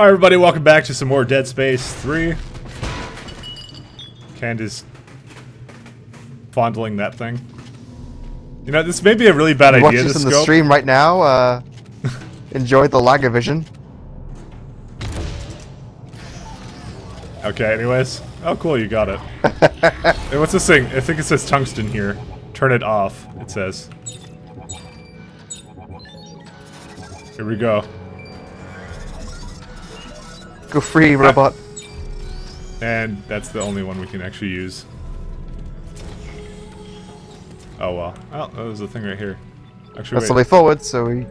Hi everybody, welcome back to some more Dead Space 3. Candace fondling that thing. You know, this may be a really bad Watch idea to this in the stream right now. Uh, enjoy the lack of vision. Okay, anyways. Oh cool, you got it. hey, what's this thing? I think it says tungsten here. Turn it off, it says. Here we go. Go free, robot. And that's the only one we can actually use. Oh well. Oh, there's a thing right here. Actually, That's the way forward, so we...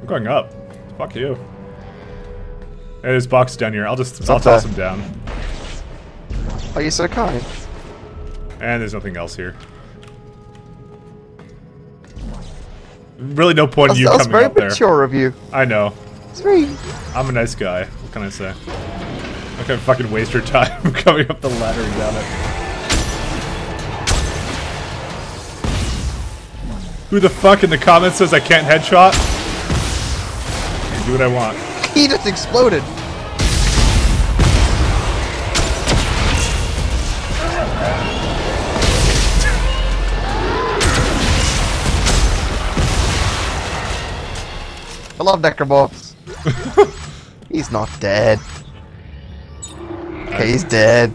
I'm going up. Fuck you. Hey, there's box down here. I'll just It's I'll toss there. him down. Are you so kind? And there's nothing else here. Really, no point in That's, you that was coming very up there. mature of you. I know. It's very... I'm a nice guy. Can I say? I can fucking waste your time coming up the ladder and down it. Who the fuck in the comments says I can't headshot? Do what I want. He just exploded. I love Necromorphs. he's not dead. Okay, he's dead.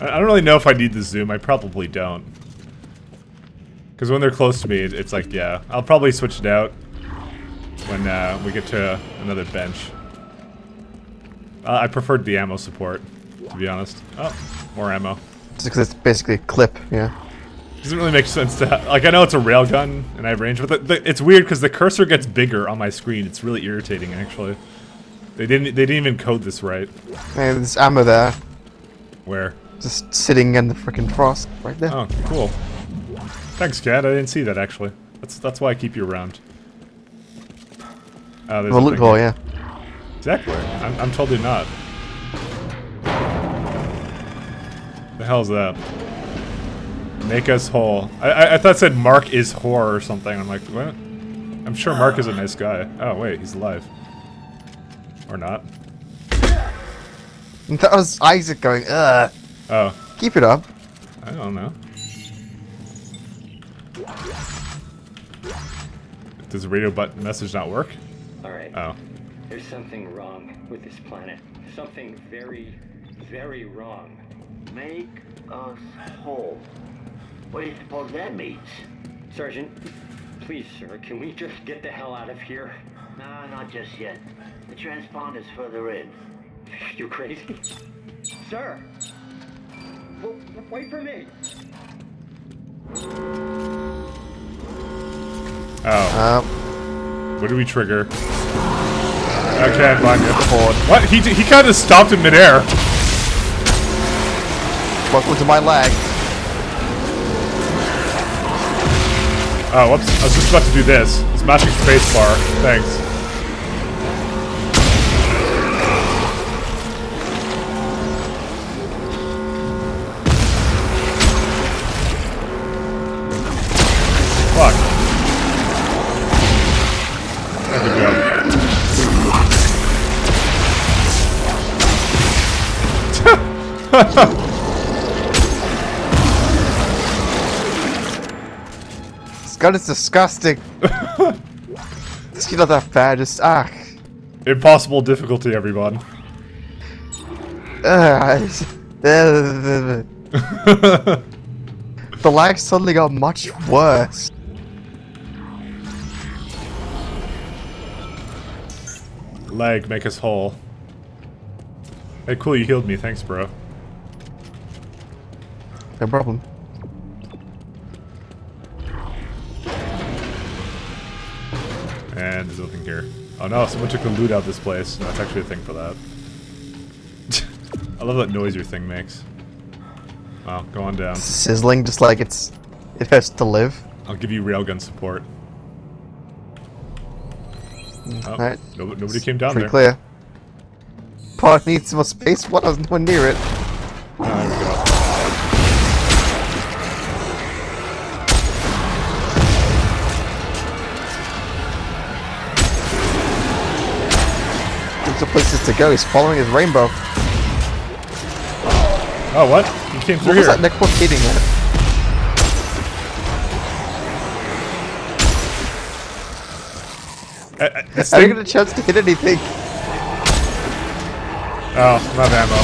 I don't really know if I need the zoom. I probably don't. Because when they're close to me, it's like, yeah. I'll probably switch it out when uh, we get to another bench. Uh, I preferred the ammo support, to be honest. Oh, more ammo. Just because it's basically a clip, yeah. Doesn't really make sense to ha- like. I know it's a railgun and I have range, but the, the, it's weird because the cursor gets bigger on my screen. It's really irritating, actually. They didn't. They didn't even code this right. Hey, there's ammo there. Where? Just sitting in the freaking frost right there. Oh, cool. Thanks, Cat. I didn't see that actually. That's that's why I keep you around. Oh, there's a a loot thing hole, here. yeah. Exactly. I'm, I'm totally not. The hell's that? Make us whole. I, I, I thought it said Mark is whore or something. I'm like, what? I'm sure Mark is a nice guy. Oh, wait, he's alive. Or not. That was Isaac going, ugh. Oh, Keep it up. I don't know. Does the radio button message not work? All right. Oh. There's something wrong with this planet. Something very, very wrong. Make us whole. What do you suppose that means? Sergeant, please, sir, can we just get the hell out of here? No, not just yet. The transponder's further in. You crazy? Sir! W- wait for me! Oh. Um, What do we trigger? Okay, I'm on you. What? He, he kind of stopped in midair. welcome to my lag. Uh, oh, whoops. I was just about to do this. It's mashing spacebar. Thanks. Fuck. Job. This gun is disgusting. It's not that bad, just, ah. Impossible difficulty, everyone. The lag suddenly got much worse. Leg, make us whole. Hey, cool, you healed me. Thanks, bro. No problem. There's nothing here. Oh no, someone took the loot out of this place. No, it's actually a thing for that. I love that noise your thing makes. Wow, go on down. Sizzling, just like it's, it has to live. I'll give you railgun support. Mm, oh, Alright. no, nobody came down Pretty there. clear. Pod needs more space. What? I was nowhere near it. Places to go. He's following his rainbow. Oh, what? He came through What was here. that network hitting at? Uh, uh, this I didn't get a chance to hit anything. Oh, of ammo.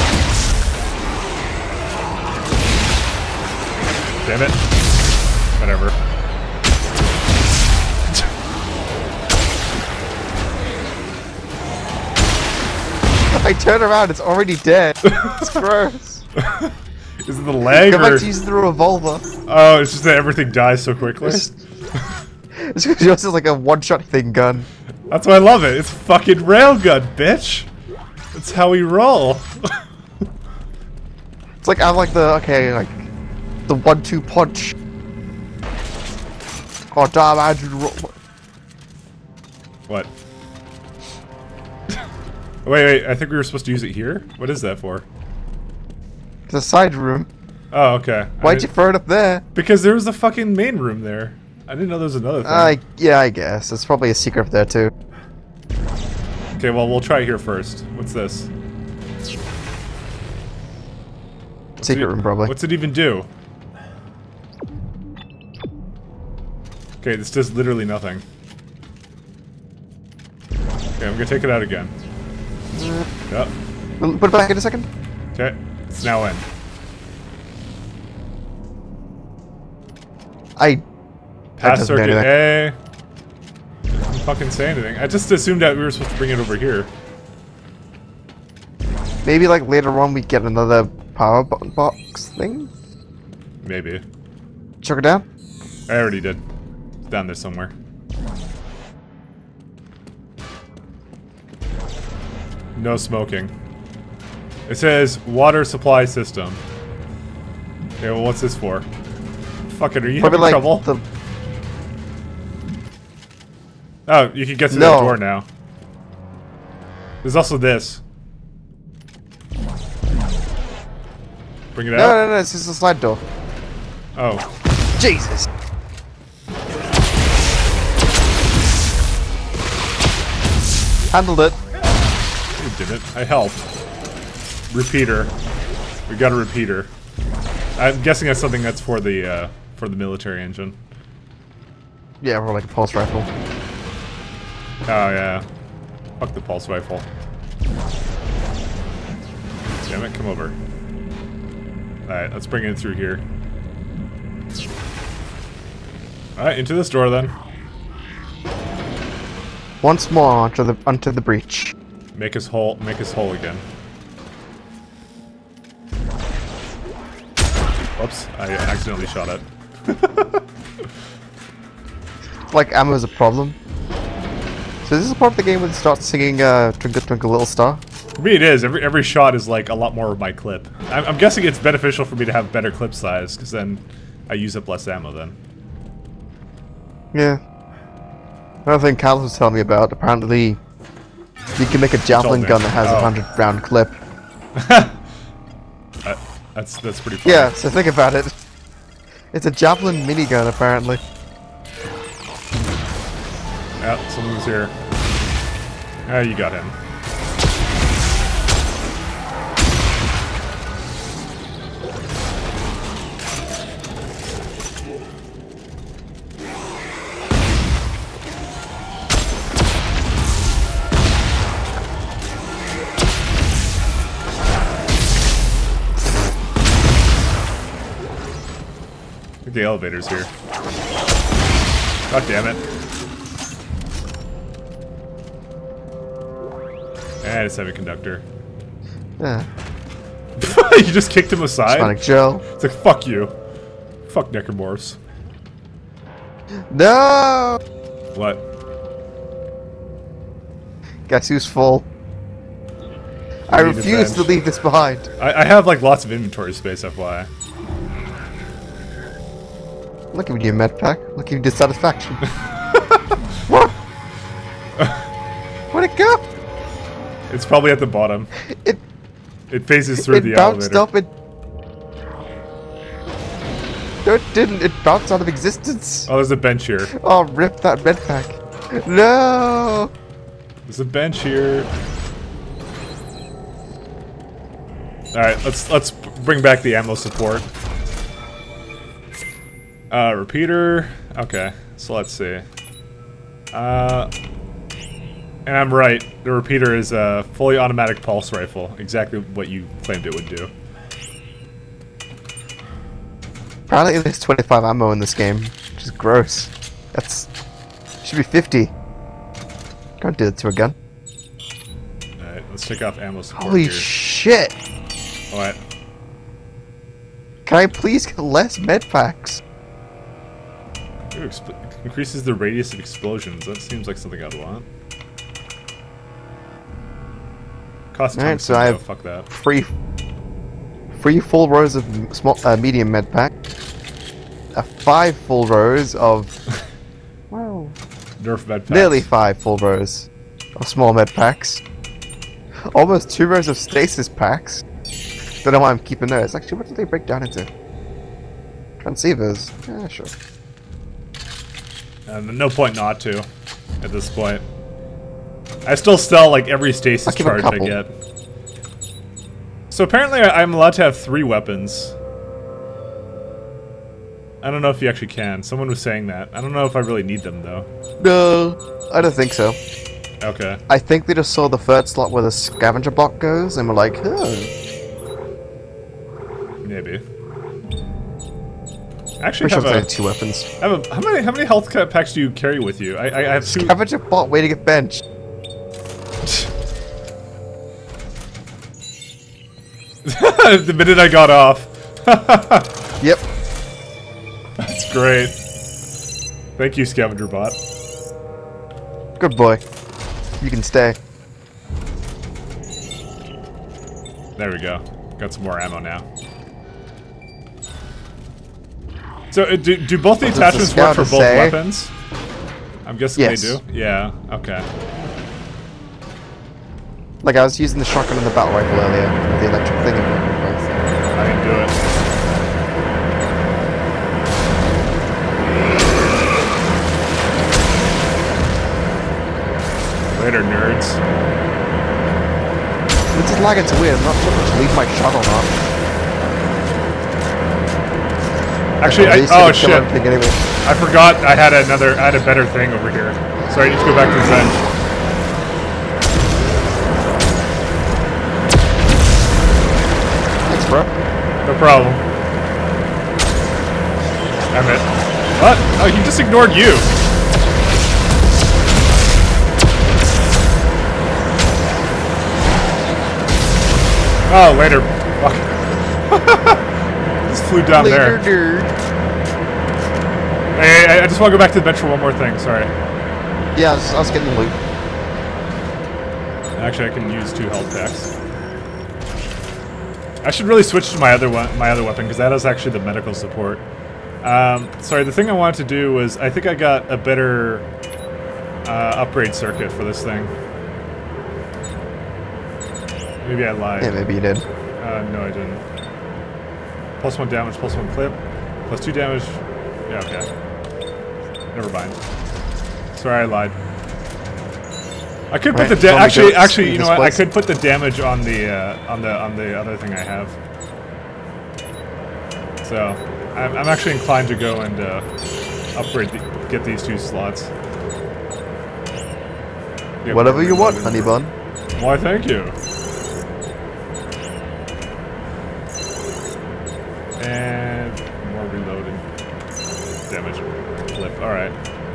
Damn it. Whatever. I turn around, it's already dead. It's gross. Is it the leg Go or... back to using the revolver. Oh, it's just that everything dies so quickly. It's because yours is like a one-shot thing gun. That's why I love it. It's fucking railgun, bitch. That's how we roll. It's like I'm like the okay, like the one-two punch. Oh damn, Andrew! what? Wait, wait. I think we were supposed to use it here. What is that for? The side room. Oh, okay. Why'd you throw it up there? Because there was a fucking main room there. I didn't know there was another thing. I yeah, I guess it's probably a secret up there too. Okay, well, we'll try here first. What's this? What's Secret it- room probably. What's it even do? Okay, this does literally nothing. Okay, I'm gonna take it out again. Yep. We'll Put it back in a second. Okay, it's now in. I Pass circuit. A. Didn't fucking say anything. I just assumed that we were supposed to bring it over here. maybe like later on we get another power box thing. Maybe. Chuck it down. I already did. It's down there somewhere. No smoking. It says water supply system. Okay, well, what's this for? Fucking, are you Probably having like trouble? the Oh, you can get through No. that door now. There's also this. Bring it no, out. No, no, no. It's just a slide door. Oh, Jesus. Handled it. You didn't. I helped. Repeater. We got a repeater. I'm guessing that's something that's for the uh, for the military engine. Yeah, we're like a pulse rifle. Oh yeah. Fuck the pulse rifle. Damn it, come over. Alright, let's bring it through here. Alright, into this door then. Once more onto the onto the breach. Make us whole make us whole again. Oops, I accidentally shot it. Like ammo is a problem. So this is part of the game when it starts singing uh, Twinkle Twinkle Little Star. For me it is. Every every shot is like a lot more of my clip. I'm, I'm guessing it's beneficial for me to have better clip size, because then I use up less ammo then. Yeah. Another thing Carlos was telling me about, apparently you can make a javelin gun that has a Oh. 100 round clip. Uh, that's that's pretty funny. Yeah, so think about it. It's a javelin minigun apparently. Yeah, someone's here. Ah, you got him. The elevator's here. God damn it. Eh, and a semiconductor. Yeah. you just kicked him aside? Sonic gel. It's like, fuck you. Fuck necromorphs. No! What? Guess who's full? I refuse to leave this behind. I, I have, like, lots of inventory space, FYI. Look at you, med pack. Look at you, dissatisfaction. what? Where'd it go? It's probably at the bottom. It It phases through it the bounced elevator. up. It. No, it didn't. It bounced out of existence. Oh, there's a bench here. Oh, rip that med pack. No. There's a bench here. Alright, let's let's bring back the ammo support. Uh, repeater. Okay, so let's see. Uh, and I'm right. The repeater is a fully automatic pulse rifle. Exactly what you claimed it would do. Apparently there's 25 ammo in this game, which is gross. That's should be 50. Can't do that to a gun. Alright, let's take off ammo support Holy here. shit! What? Can I please get less med packs? Ooh, increases the radius of explosions. That seems like something I'd want. Cost Alright, tungsten, so I though, have- fuck that. Three, three full rows of small, uh, medium med pack. Uh, five full rows of. wow. Nerf med packs. Nearly five full rows of small med packs. Almost two rows of stasis packs. Don't know why I'm keeping those. Actually, what do they break down into? Transceivers. Yeah, sure. And no point not to, at this point. I still sell like every stasis charge I get. So apparently I'm allowed to have three weapons. I don't know if you actually can. Someone was saying that. I don't know if I really need them though. No, I don't think so. Okay. I think they just saw the third slot where the scavenger block goes and were like, huh. Maybe. I actually Pretty have a, only two weapons. I have a, how many how many health packs do you carry with you? I I, I have two. Scavenger bot way to get benched. the minute I got off. Yep. That's great. Thank you, scavenger bot. Good boy. You can stay. There we go. Got some more ammo now. So, uh, do, do both the What attachments work for both say? weapons? I'm guessing Yes. they do. Yeah. Okay. Like I was using the shotgun and the battle rifle earlier, with the electric thing in both. I can do it. Later, nerds. It's lagging so weird. I'm not sure should leave my shot or not. Actually, I, oh shit! anyway. I forgot I had another, I had a better thing over here. Sorry, I need to go back to the bench. Thanks, bro. No problem. Damn it. What? Oh, he just ignored you. Oh, later. Fuck. flew down Later, there. Hey, I, I just want to go back to the bench for one more thing. Sorry. Yeah, I was, I was getting the loot. Actually, I can use two health packs. I should really switch to my other one, my other weapon, because that is actually the medical support. Um, sorry, the thing I wanted to do was I think I got a better uh, upgrade circuit for this thing. Maybe I lied. Yeah, maybe you did. Uh, no, I didn't. Plus one damage, plus one clip, plus two damage. Yeah, okay. Never mind. Sorry, I lied. I could put Right, the da- we actually, actually, you know what? I could put the damage on the uh, on the on the other thing I have. So, I'm, I'm actually inclined to go and uh, upgrade, the, get these two slots. Yeah, Whatever you want, honey bun. Why, thank you.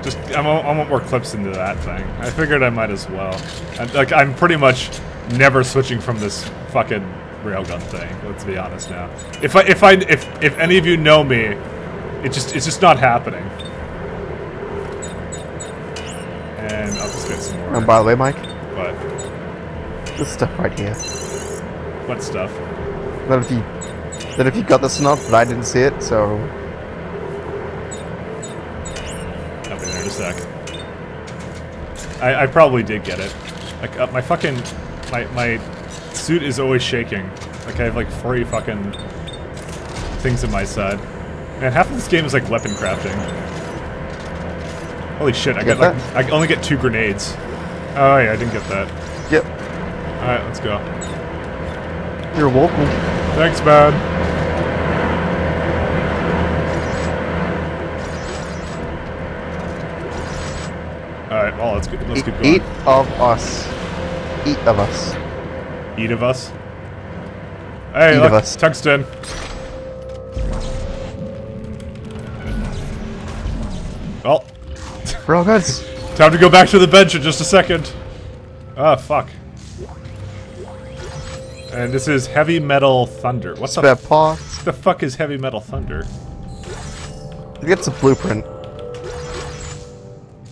Just, I want, I want more clips into that thing. I figured I might as well. I, like, I'm pretty much never switching from this fucking railgun thing. Let's be honest now. If I, if I, if, if any of you know me, it just, it's just not happening. And I'll just get some more. And by the way, Mike, But this stuff right here. what stuff? I if you, I if you got this or not, but I didn't see it, so I'll be there in a sec. I, I probably did get it. Like uh, my fucking my my suit is always shaking. Like I have like three fucking things in my side. Man, half of this game is like weapon crafting. Holy shit! I got like I only get two grenades. Oh yeah, I didn't get that. yep. All right, let's go. You're welcome. Thanks, man. Alright, well, let's, let's Eat, keep going. eat of us. Eat of us. Eat of us. Hey, Eat look, of us. tungsten. Well, We're all good. time to go back to the bench in just a second. Ah, fuck. And this is heavy metal thunder. What the, Spare parts. the fuck is heavy metal thunder? It's a blueprint.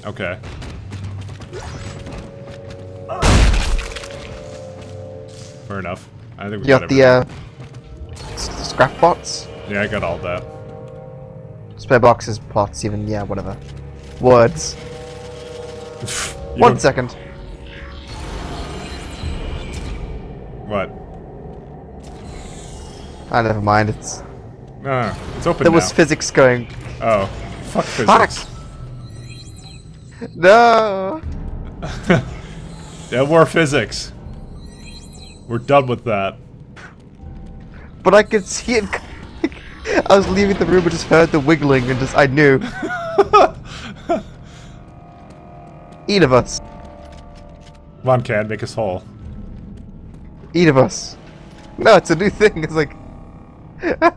Okay. Fair enough. I think we You got got the uh, scrap bots. Yeah, I got all that. Spare boxes, pots, even yeah, whatever. Words. One don't- second. What? Ah, never mind. It's No, no, it's open there now. was physics going. oh, fuck physics. No. Yeah, more physics. We're done with that. But I could see it. I was leaving the room and just heard the wiggling and just I knew. Eat of us. Come on, Can, make us whole. Eat of us. No, it's a new thing. It's like.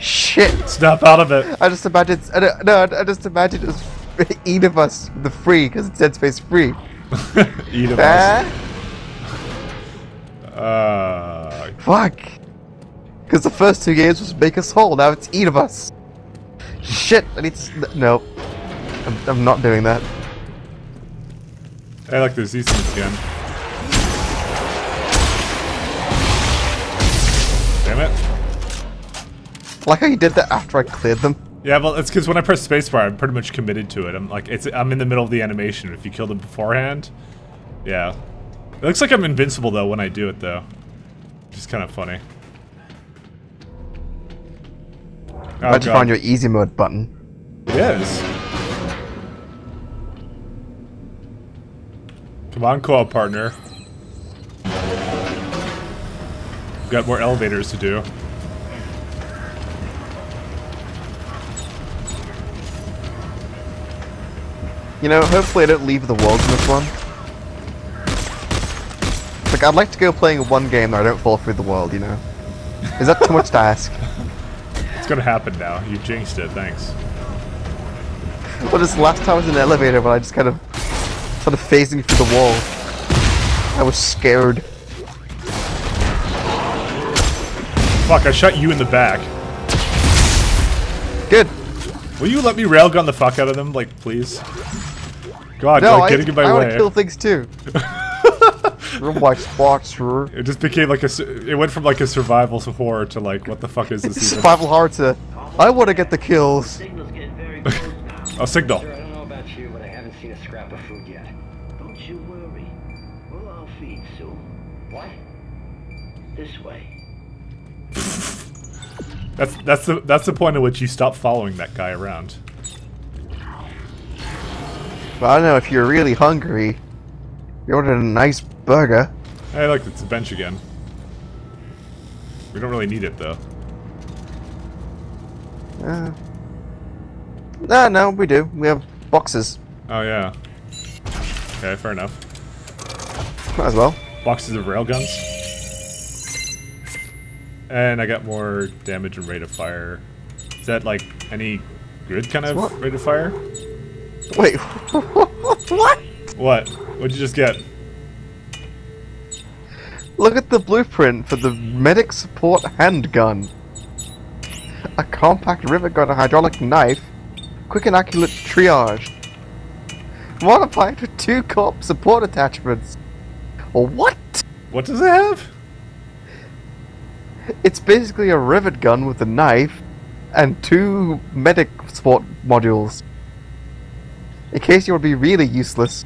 Shit! Snap out of it. I just imagined. I no, I just imagined it was eat of us the free because it's Dead Space free. Eat of us. Ah, Uh, fuck. Because the first two games was make us whole. Now it's eat of us. Shit! I need to. No, I'm, I'm not doing that. I like. These things again. Damn it. I like how you did that after I cleared them. Yeah, well, it's because when I press spacebar, I'm pretty much committed to it. I'm like, it's I'm in the middle of the animation. If you kill them beforehand, yeah. It looks like I'm invincible though when I do it though, which is kind of funny. Oh, How'd you find your easy mode button? Yes. Come on, co-op partner. We've got more elevators to do. You know, hopefully I don't leave the world in this one. Like, I'd like to go playing one game that I don't fall through the world, you know? Is that too much to ask? It's gonna happen now. You jinxed it. Thanks. Well, this last time I was in the elevator, but I just kind of started phasing through the wall. I was scared. Fuck! I shot you in the back. Good. Will you let me railgun the fuck out of them, like, please? God, No, you're I, getting in my I want way. to kill things too. From my spots, sir. It just became like a. It went from like a survival horror to like, what the fuck is this? Survival hard to. I want to get the kills. Signal's getting very close now. A signal. Sir, I don't know about you, but I haven't seen a scrap of food yet. Don't you worry. We'll all feed soon. What? This way. That's that's the that's the point at which you stop following that guy around. But I don't know if you're really hungry. You ordered a nice burger. Hey, look, it's a bench again. We don't really need it though. Uh, no, no, we do. We have boxes. Oh yeah. Okay, fair enough. Might as well. Boxes of railguns. And I got more damage and rate of fire. Is that like any good kind of What? rate of fire? Wait, what? What? What'd you just get? Look at the blueprint for the medic support handgun. A compact rivet gun, a hydraulic knife, quick and accurate triage. Modified with two corp support attachments. Or what? What does it have? It's basically a rivet gun with a knife and two medic support modules. In case you would be really useless.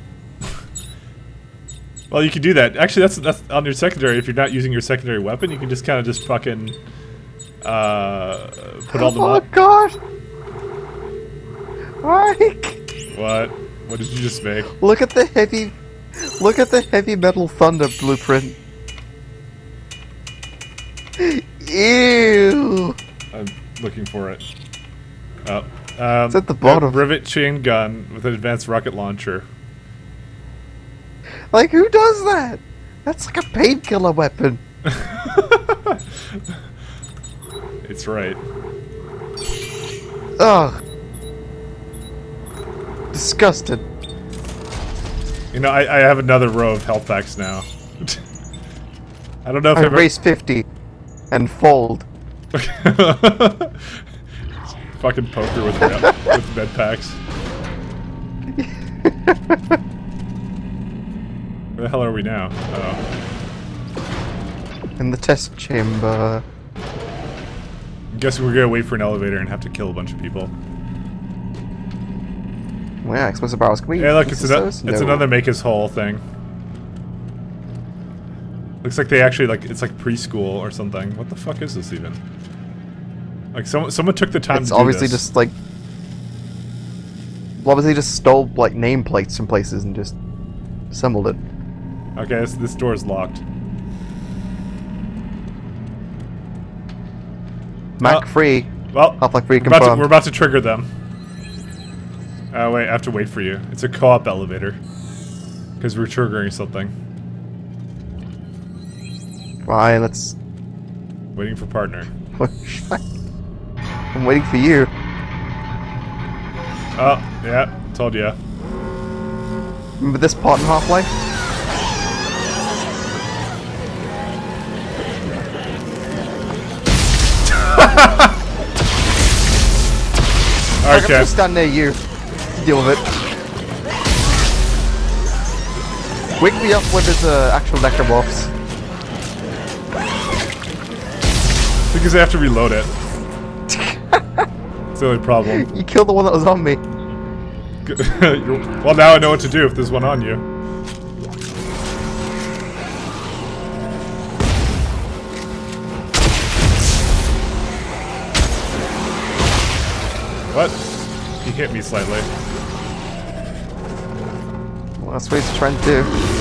Well, you can do that. Actually, that's that's on your secondary. If you're not using your secondary weapon, you can just kind of just fucking uh, put all the Oh god! Mike! What? What did you just make? Look at the heavy. Look at the heavy metal thunder blueprint. Ew. I'm looking for it. Oh. Um, It's at the bottom. Rivet chain gun with an advanced rocket launcher. Like, who does that? That's like a painkiller weapon. It's right. Ugh. Disgusted. You know, I, I have another row of health packs now. I don't know if I ever- race 50 and fold. Fucking poker with with med packs. Where the hell are we now? Oh. In the test chamber. I'm guessing we're gonna wait for an elevator and have to kill a bunch of people. Well, yeah, explosive barrels. Can we? Yeah, look, it's, those? it's No. another make his whole thing. Looks like they actually like it's like preschool or something. What the fuck is this even? Like someone someone took the time It's to do obviously this. just like. Well, obviously just stole like nameplates from places and just assembled it. Okay, this, this door is locked. Mac Uh, free. Well, Half-Life 3 we're about, to, we're about to trigger them. Uh, wait, I have to wait for you. It's a co-op elevator. Because we're triggering something. Fine, let's. Waiting for partner. I'm waiting for you. Oh, yeah, told ya. Remember this part in Half-Life? Like, I'm Okay. just stand near you. Deal with it. Wake me up when there's uh, actual necromorphs. Because I have to reload it. It's the only problem. You killed the one that was on me. Well, now I know what to do if there's one on you. What? He hit me slightly. Well, that's what he's trying to do.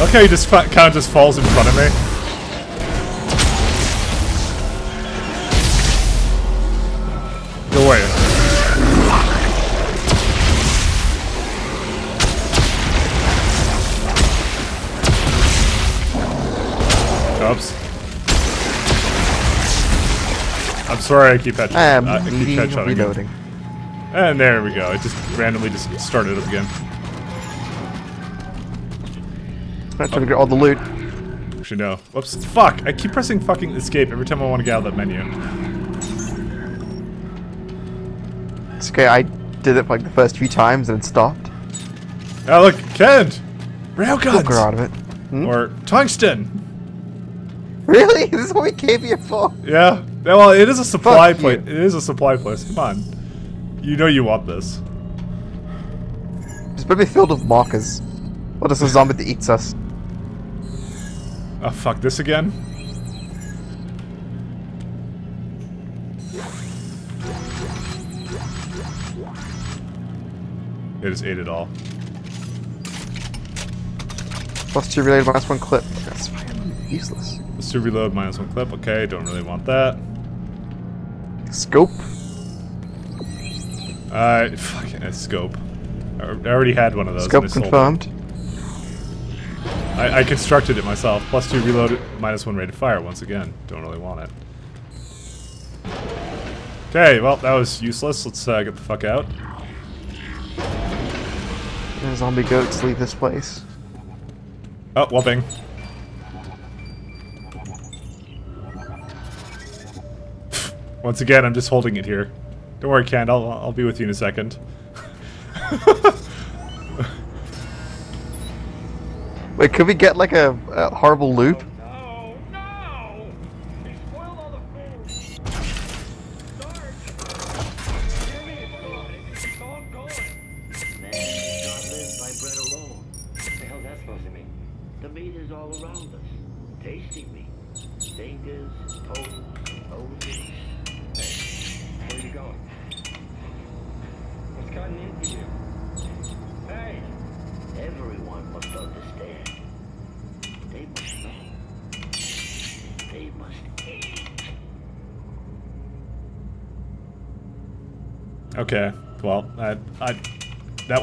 Okay, he just kind of just falls in front of me. Go away. Oops. I'm sorry I keep head I am I keep headshotting reloading. And there we go. It just randomly just started up again. I'm trying to get all the loot. Actually, no. Whoops. Fuck! I keep pressing fucking escape every time I want to get out of that menu. It's okay, I did it like the first few times and it stopped. Oh, look! Kent! Railguns! We'll out of it. Hmm? Or tungsten! Really? This is what we came here for? Yeah. Well, it is a supply place. It is a supply place. Come on. You know you want this. It's probably filled with markers. What is a zombie that eats us? Oh, fuck. This again? It just ate it all. Plus two related minus one clip. That's fucking useless. Let's do reload minus one clip. Okay, don't really want that. Scope. Uh, fucking a scope. I already had one of those. Scope and I it. confirmed. I, I constructed it myself. Plus two reload, minus one rate of fire. Once again, don't really want it. Okay, well that was useless. Let's uh, get the fuck out. And zombie goats leave this place. Oh, whooping. Once again, I'm just holding it here. Don't worry, Kent. I'll I'll be with you in a second. Wait, could we get like a, a horrible loop?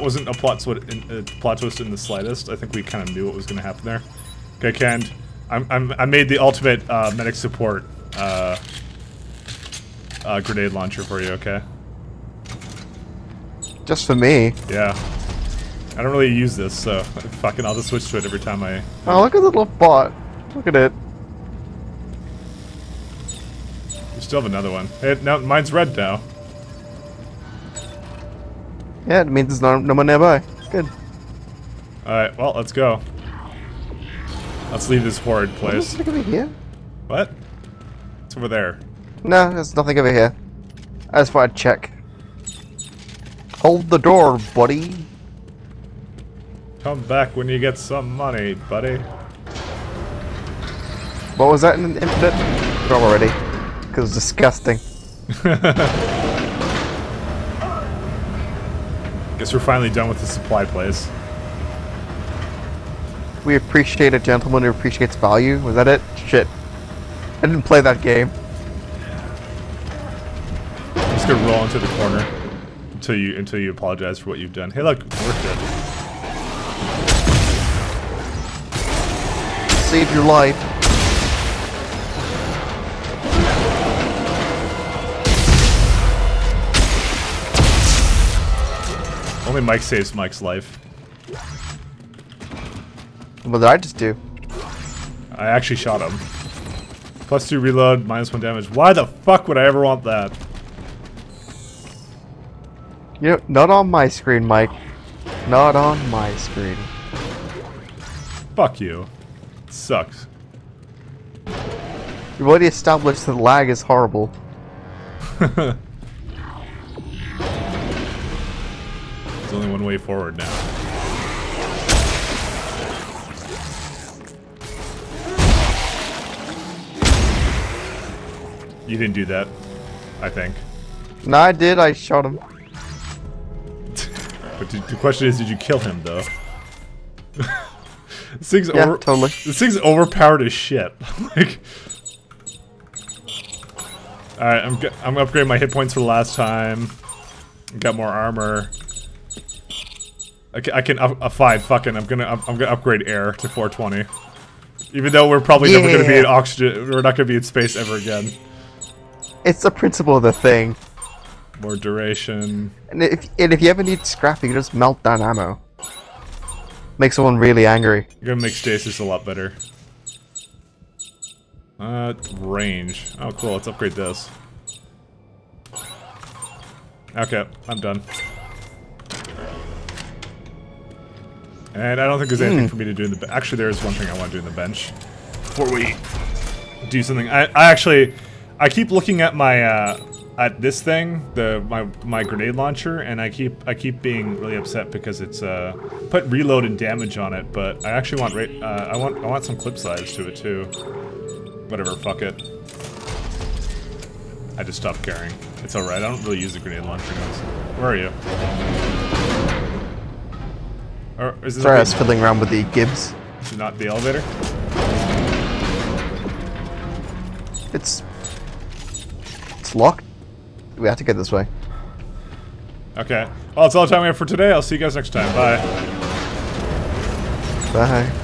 Wasn't a plot twist in, a plot twist in the slightest. I think we kind of knew what was going to happen there. Okay, Ken. I'm, I'm, I made the ultimate uh, medic support uh, uh, grenade launcher for you. Okay. Just for me. Yeah. I don't really use this, so fucking I'll just switch to it every time I. Oh, look at the little bot. Look at it. You still have another one. Hey, now mine's red now. Yeah, it means there's no, no one nearby. Good. All right. Well, let's go. Let's leave this horrid place. there something over here? What? It's over there. No, there's nothing over here. I just want to check. Hold the door, buddy. Come back when you get some money, buddy. What was that in the Infinite? Forgot already. Because it's disgusting. Guess we're finally done with the supply place. We appreciate a gentleman who appreciates value. Was that it? Shit. I didn't play that game. I'm just gonna roll into the corner until you until you apologize for what you've done. Hey, look, worked it. Save your life. Only Mike saves Mike's life. What did I just do? I actually shot him. Plus two reload, minus one damage. Why the fuck would I ever want that? You know, not on my screen, Mike. Not on my screen. Fuck you. It sucks. We've already established that lag is horrible. only one way forward now. You didn't do that, I think. No, I did. I shot him. But did, the question is, did you kill him though? this thing's Yeah, over. totally. This thing's overpowered as shit. like, all right, I'm I'm upgrading my hit points for the last time. Got more armor. I can, I can up, uh, fine. Fucking, I'm gonna up, I'm gonna upgrade air to 420. Even though we're probably never gonna be in oxygen, we're not gonna be in space ever again. It's the principle of the thing. More duration. And if and if you ever need scrap, you can just melt down ammo. Make someone really angry. You're gonna make stasis a lot better. Uh, range. Oh, cool. Let's upgrade this. Okay, I'm done. And I don't think there's anything for me to do in the. Be- actually, there is one thing I want to do in the bench before we do something. I, I actually, I keep looking at my uh, at this thing, the my my grenade launcher, and I keep I keep being really upset because it's uh put reload and damage on it, but I actually want ra- uh, I want I want some clip size to it too. Whatever, fuck it. I just stopped caring. It's alright. I don't really use the grenade launcher guys. Where are you? Or is this Sorry, I was fiddling around with the Gibbs. is it not the elevator? It's it's locked. We have to get this way. Okay. Well, that's all the time we have for today. I'll see you guys next time. Bye. Bye.